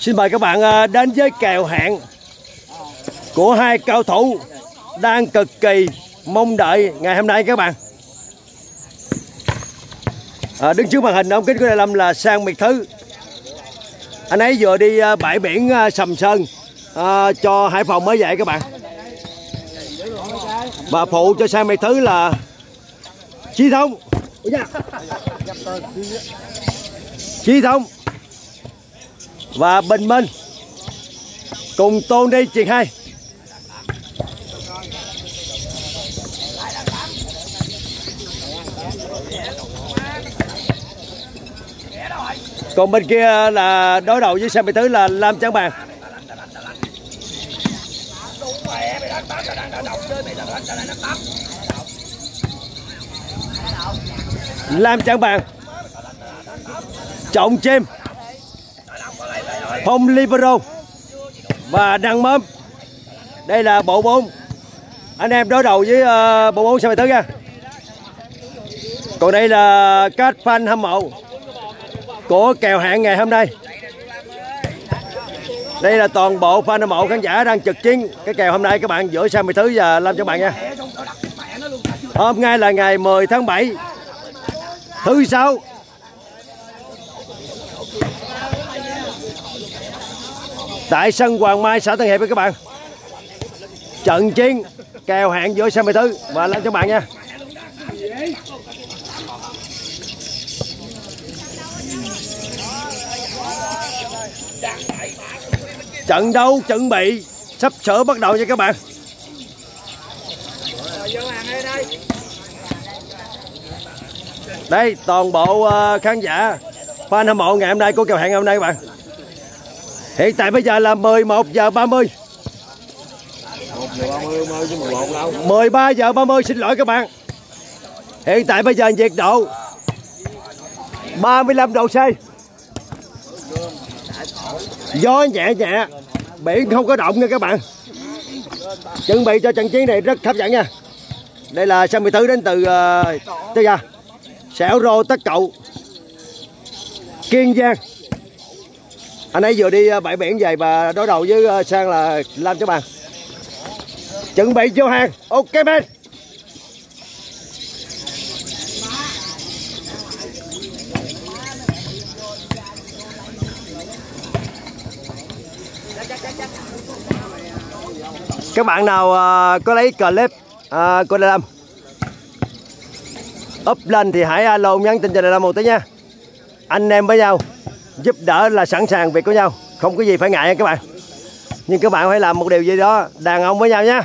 Xin mời các bạn à, đến với kèo hẹn của hai cao thủ đang cực kỳ mong đợi ngày hôm nay các bạn. À, đứng trước màn hình ông kính của Đại Lâm là Sang Miệt Thứ. Anh ấy vừa đi à, bãi biển à, Sầm Sơn à, cho Hải Phòng mới vậy các bạn. Và phụ cho Sang Miệt Thứ là Chí Thông. Chí Thông và Bình Minh cùng Tôn đi truyền hai còn bên kia là đối đầu với xe Mỹ Tứ là Lam Trắng Bàn Lam Trắng Bàn Trọng chim Phong Libero và Đăng Mớm đây là bộ 4 anh em đối đầu với uh, bộ 4 sao thứ nha. Còn đây là các fan hâm mộ của kèo hẹn ngày hôm nay. Đây là toàn bộ fan hâm mộ khán giả đang trực chiến cái kèo hôm nay. Các bạn giữa sao thứ và làm cho bạn nha. Hôm nay là ngày 10 tháng 7 thứ sáu. Tại sân Hoàng Mai xã Tân Hiệp các bạn. Trận chiến kèo hẹn giữa xe Thứ và lên cho bạn nha. Trận đấu chuẩn bị sắp sửa bắt đầu nha các bạn. Đây, toàn bộ ờ, khán giả fan hâm mộ ngày hôm nay của kèo hẹn hôm nay các bạn. Hiện tại bây giờ là 11 giờ 30 13 giờ 30 xin lỗi các bạn. Hiện tại bây giờ nhiệt độ 35 độ C. Gió nhẹ nhẹ Biển không có động nha các bạn. Chuẩn bị cho trận chiến này rất hấp dẫn nha. Đây là sân bị thứ đến từ ờ, uh, Tây Gia Sẻo rô tất cậu Kiên Giang anh ấy vừa đi à, bãi biển về và đối đầu với à, sang là làm cho bạn chuẩn bị vô hàng. Ok bên các bạn nào uh, có lấy clip uh, của Đại Lâm up lên thì hãy alo nhắn tin cho Đại Lâm một tí nha. Anh em với nhau giúp đỡ là sẵn sàng việc của nhau. Không có gì phải ngại các bạn. Nhưng các bạn phải làm một điều gì đó đàn ông với nhau nhé.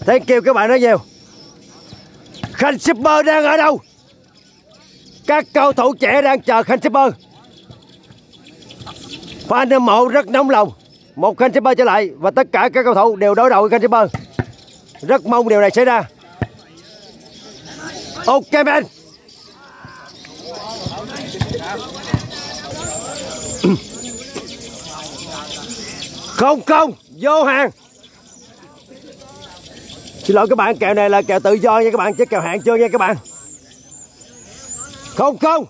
Thế kêu các bạn nói nhiều. Khanh shipper đang ở đâu? Các cầu thủ trẻ đang chờ khanh shipper fan hâm mộ rất nóng lòng. Một khanh shipper trở lại và tất cả các cầu thủ đều đối đầu với khanh shipper rất mong điều này xảy ra. Ok man không không vô hàng. Xin lỗi các bạn kèo này là kèo tự do nha các bạn chứ kèo hạn chưa nha các bạn. Không không.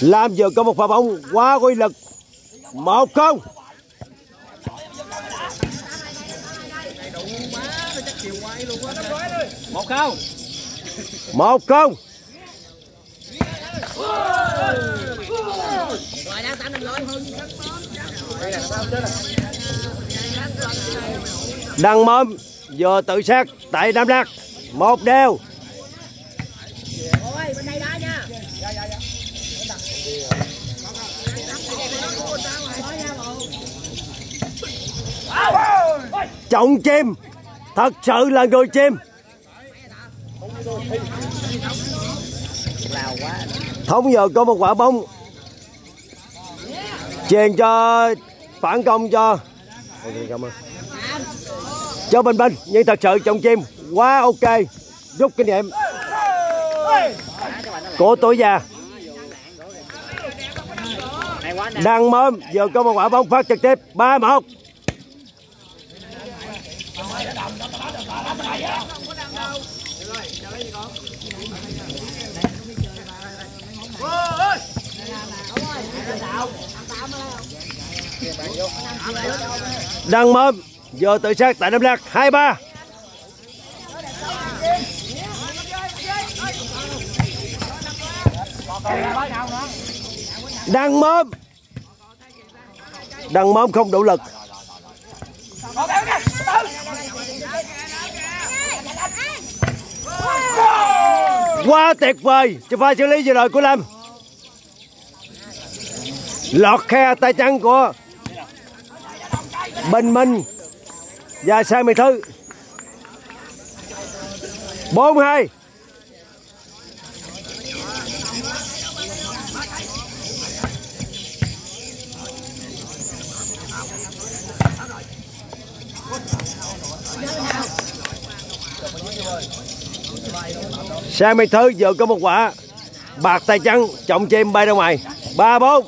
Lam vừa có một pha bóng quá uy lực. Một không. Một không. Một không Đăng mâm vừa tự sát tại Nam Đắc một đều. Trọng chim. Thật sự là người chim. Thống giờ có một quả bóng. Chèn cho, Phản công cho. Cho Bình Bình, Nhưng thật sự trong chim, Quá ok. Rút kinh nghiệm. Của tuổi già. Đăng mớm, Giờ có một quả bóng phát trực tiếp. 3-1 Đăng mơm Giờ tự sát tại Nam Lạc 2-3 Đăng mơm Đăng mơm không đủ lực. Quá tuyệt vời. Cho pha xử lý vừa rồi của Lâm. Lọt khe tay chân của Bình Minh Và xe mì Thư. 4-2 Sang mì Thư vừa có một quả. Bạc tay chân Trọng chim bay ra ngoài. 3-4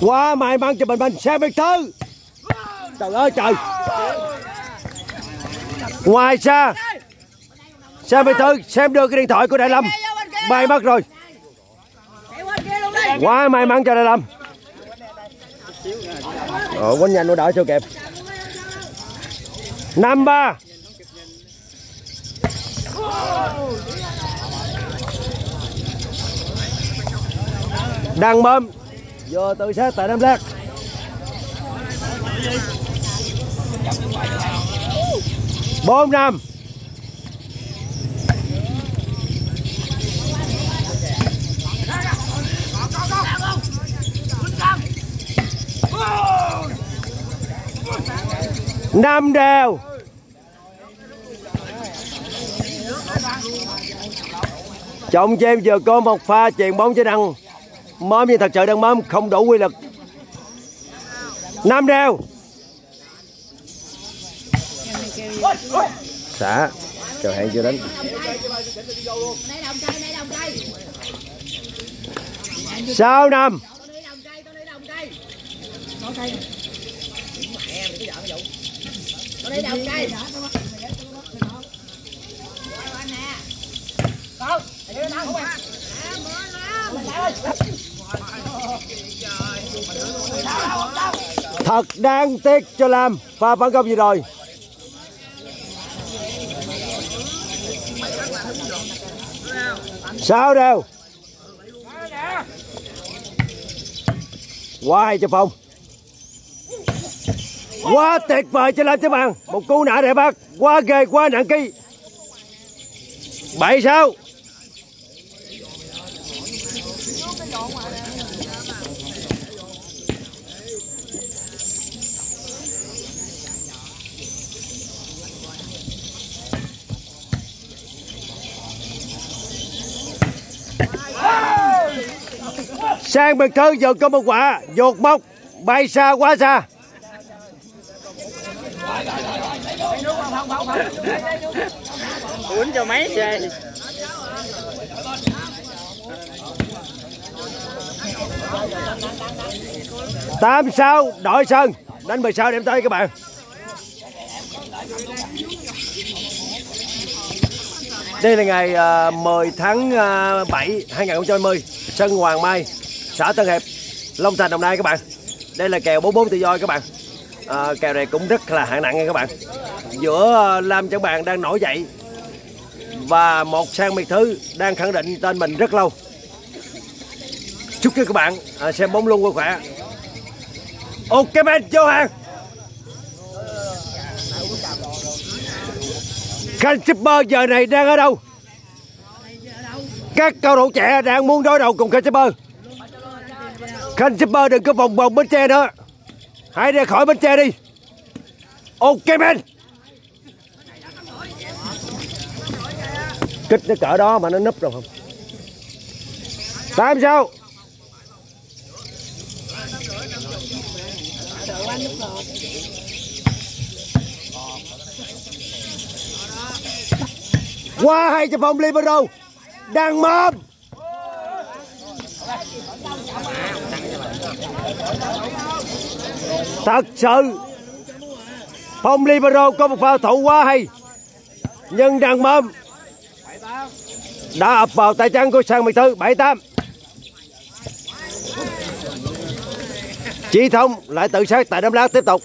qua mày mang cho mình mình xe biệt Thư Trời ơi trời. Ngoài xa xe biệt Thư xem được cái điện thoại của Đại Lâm. Bay mất rồi. Quá may mắn cho Đại Lâm. Ồ, quánh nhanh nó đỡ cho kịp. Năm ba. Đang bơm. Vô tự sát tại Nam Lạc. Bốn năm. Năm đều. Trọng cho em vừa có một pha chuyền bóng cho đăng mâm nhưng thật sự đang mâm không đủ quy lực. Năm đều xả. Chờ hẹn chưa đến sáu năm thật đáng tiếc cho Lam, pha phản công gì rồi? Sao đều? Quá hay cho phong. Quá tuyệt vời cho Lam cho bạn một cú nã đẹp bác quá ghê, quá nặng ký. Bảy sao sang bên thứ giờ có một quả dột móc bay xa quá xa. Uống cho mấy xe. Tám sao đội sân. Đánh 16 điểm tới các bạn đây là ngày à, 10 tháng à, 7 2020 sân Hoàng Mai xã Tân Hiệp Long Thành Đồng Nai các bạn. Đây là kèo 44 tự do các bạn. À, kèo này cũng rất là hạng nặng nha các bạn. Giữa à, Lam Chẳng Bàn đang nổi dậy và một sang miệt thứ đang khẳng định tên mình rất lâu. Chúc cho các bạn à, xem bóng luôn vui khỏe. Ok men vô hàng! Khanh Super giờ này đang ở đâu? Các cầu thủ trẻ đang muốn đối đầu cùng Khanh Super Khanh Super đừng có vòng vòng Bến Tre nữa. Hãy ra khỏi Bến Tre đi. Ok, men. Kích nó cỡ đó mà nó núp rồi không? Tám sao? Qua hai cho phòng libero đang mâm thật sự, phong libero có một pha thủ quá hay, nhưng đang mâm đã ập vào tay chân của sang mười thư, bảy tám. Chí Thông lại tự sát tại đám lá tiếp tục.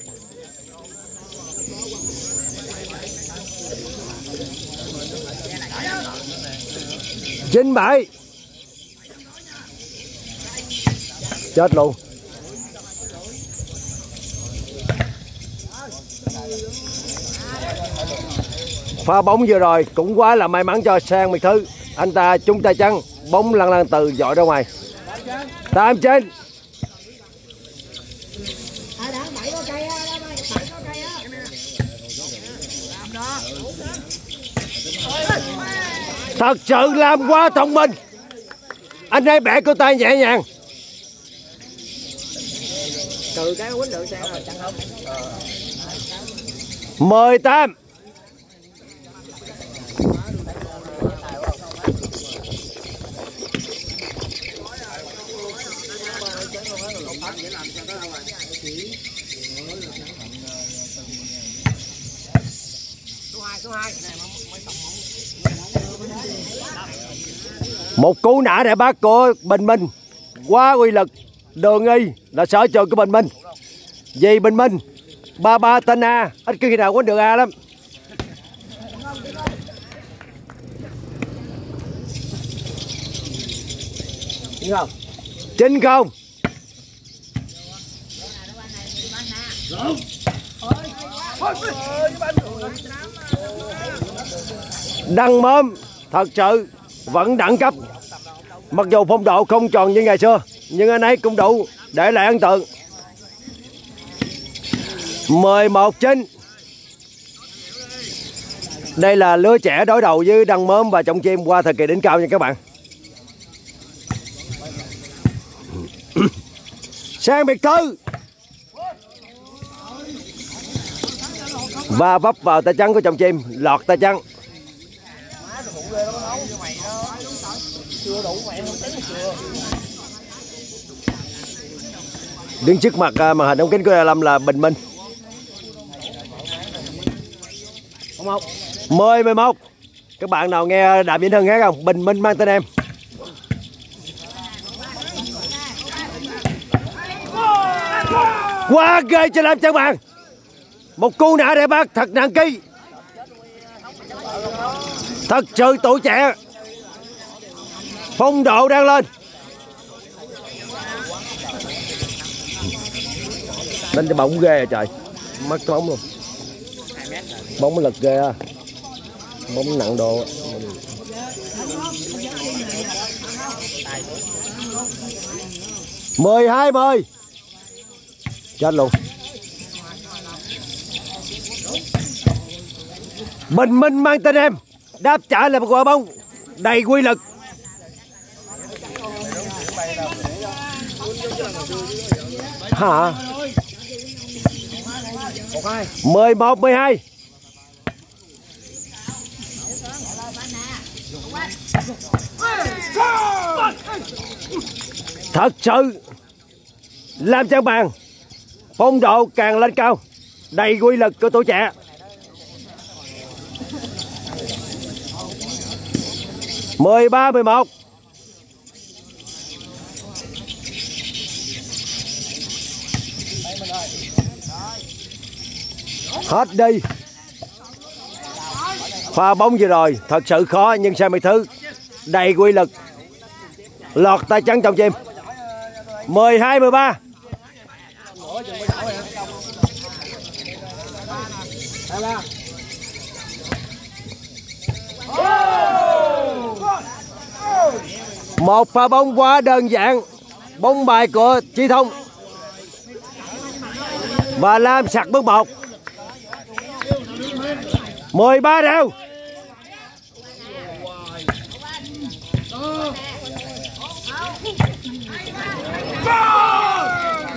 Chín bảy chết luôn. Pha bóng vừa rồi cũng quá là may mắn cho sang miệt thứ. Anh ta chúng ta chân bóng lăn lăn từ dội ra ngoài. Tám trên. Thật sự làm quá thông minh. Anh ấy bẻ cô tay nhẹ nhàng. Trừ cái quýnh lượng sang rồi chẳng không? Mười tám một cú nã để bắt của bình minh. Quá uy lực đường y là sở trường của bình minh. Vì bình minh ba ba tên a ít khi nào quên được a lắm. Đúng không? Chính không? Đăng mớm thật sự, vẫn đẳng cấp. Mặc dù phong độ không tròn như ngày xưa, nhưng anh ấy cũng đủ để lại ấn tượng. 11 chín đây là lứa trẻ đối đầu với đăng mớm và trọng chim qua thời kỳ đỉnh cao nha các bạn. Sang biệt thư và vấp vào tay trắng của chồng chim lọt tay trắng. Đứng trước mặt à, màn hình ống kính của Lâm là Bình Minh. Không không 10 11 các bạn nào nghe Đàm Vĩnh Hưng hát không? Bình Minh mang tên em. Quá ghê cho làm chân bạn một cú nã để bắt, thật nặng ký. Thật sự tuổi trẻ phong độ đang lên. Đánh cho bóng ghê à trời. Mất bóng luôn. Bóng lực ghê à bóng nặng đồ mười hai mười. Chết luôn. Bình minh mang tên em. Đáp trả là một quả bóng đầy quy lực. Hả? Mười một, mười hai. Thật sự, làm cho bàn, phong độ càng lên cao, đầy quy lực của tuổi trẻ. Mười ba, mười một. Hết đi. Pha bóng vừa rồi, thật sự khó, nhưng sai mấy thứ. Đầy quy lực. Lọt tay trắng trong chim. 12 13 một pha bóng quá đơn giản. Bóng bài của Chi Thông. Và Lam sặc bước một. 13 đều.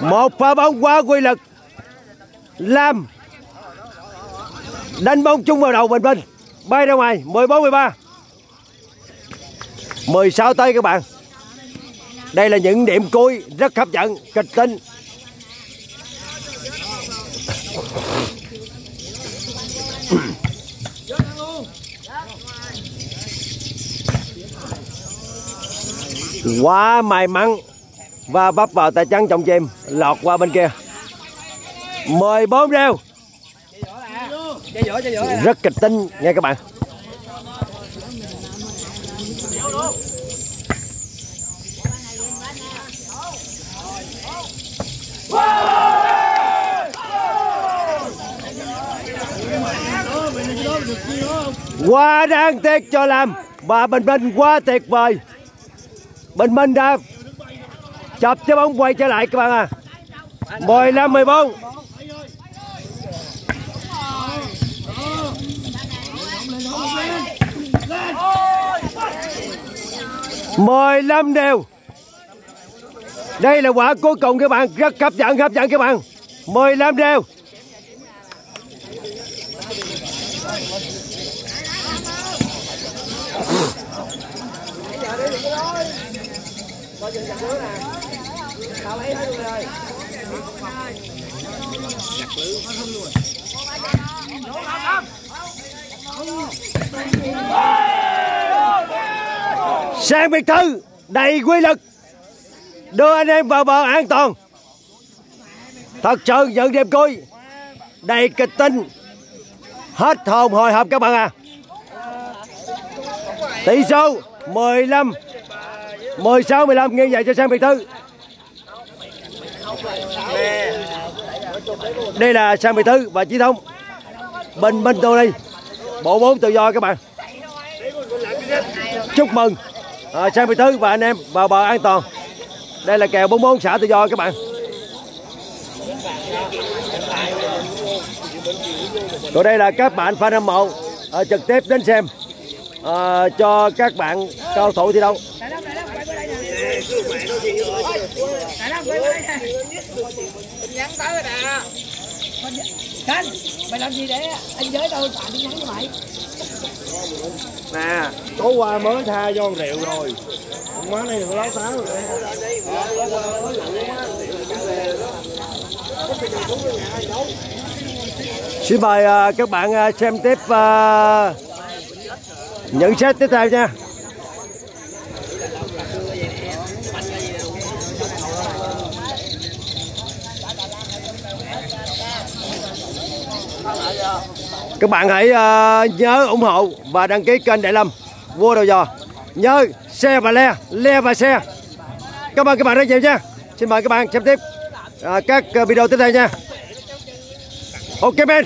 Một pha bóng quá quy lực. Lam đánh bóng chung vào đầu bình minh bay ra ngoài. 14 13 16 tới các bạn. Đây là những điểm cuối rất hấp dẫn, kịch tính. Quá may mắn. Và vấp vào tay trắng trong chim lọt qua bên kia. 14 rêu rất kịch tính nha các bạn. Quá đáng tiếc cho làm và bình minh quá tuyệt vời bình minh ra chập cho bóng, quay trở lại các bạn à. 15 14 15 đều. Đây là quả cuối cùng các bạn, rất hấp dẫn hấp dẫn các bạn. 15 đều. Tao lấy hết luôn rồi sang biệt thư đầy quy lực. Đưa anh em vào bờ an toàn. Thật sự những đêm coi đầy kịch tinh hết hồn hồi hộp các bạn à tỷ số 15 16 15 nghiêng về cho sang biệt thư đây là sang biệt thư và chí thông. Bình minh tôi đi. Bộ bốn tự do các bạn. Chúc mừng à, sang biệt thư và anh em vào bờ an toàn. Đây là kèo 44 xã tự do các bạn. Còn đây là các bạn fan hâm mộ à, trực tiếp đến xem à, cho các bạn cao thủ thi đấu. Nhắn tới rồi nè Khanh, mày làm gì để anh giới đâu xài tin nhắn cho mày? Nè tối qua mới tha con rượu rồi. Má này đừng có láo xáo rồi xin mời à, các bạn à, xem tiếp à, những set tiếp theo nha các bạn hãy uh, nhớ ủng hộ và đăng ký kênh Đại Lâm vua đầu giò. Nhớ xe và le le và xe. Cảm ơn các bạn rất nhiều nha. Xin mời các bạn xem tiếp uh, các ờ, video tiếp theo nha. Ok men